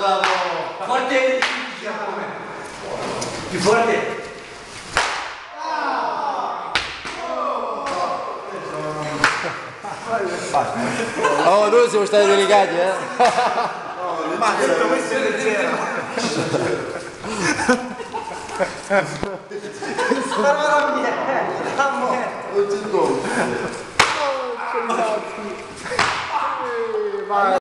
bravo! forte! Più forte! Oh, noi siamo stati delicati, é? eh? No, Ma detto questo è leggero! Guarda mia! Non c'è dove. Vai.